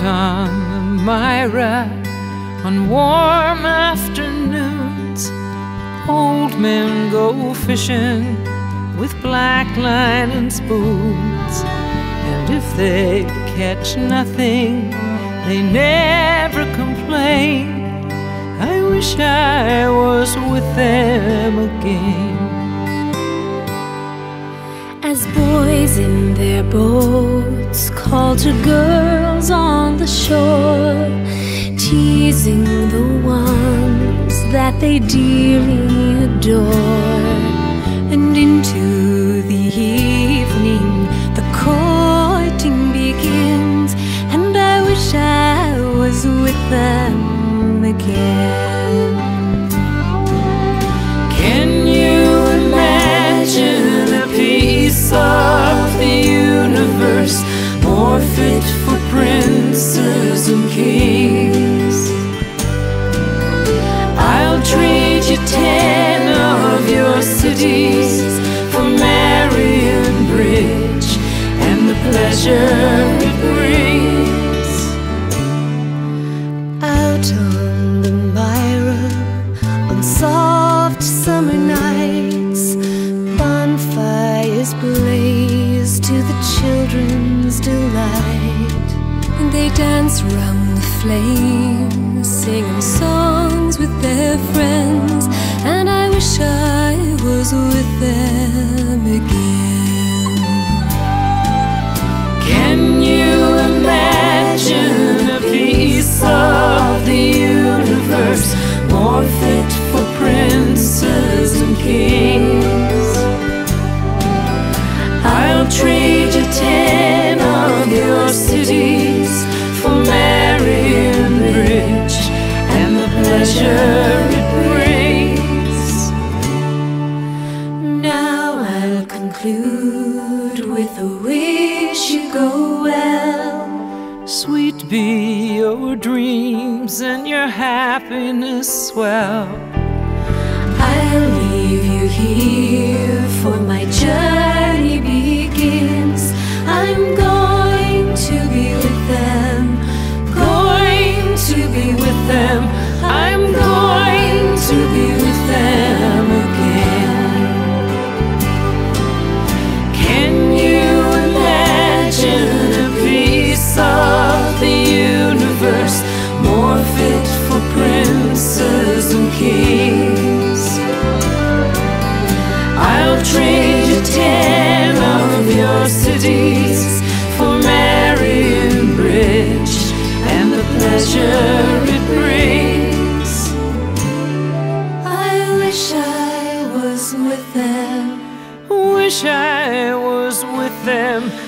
America on warm afternoons. Old men go fishing with black line and spoons. And if they catch nothing, they never complain. I wish I was with them again. As boys in their boats call to girls on the shore, teasing the ones that they dearly adore. And into the evening, the courting begins, and I wish I was with them princes and kings? I'll trade you ten of your cities for Marion Bridge and the pleasure it brings. Out on the Mira, on soft summer nights, And they dance round the flames, singing songs with their friends. wish you go well. Sweet be your dreams and your happiness swell. I'll leave you here for my journey begins. I'm going. thousand keys. I'll trade you ten of your cities for Marion Bridge and the pleasure it brings. I wish I was with them. Wish I was with them.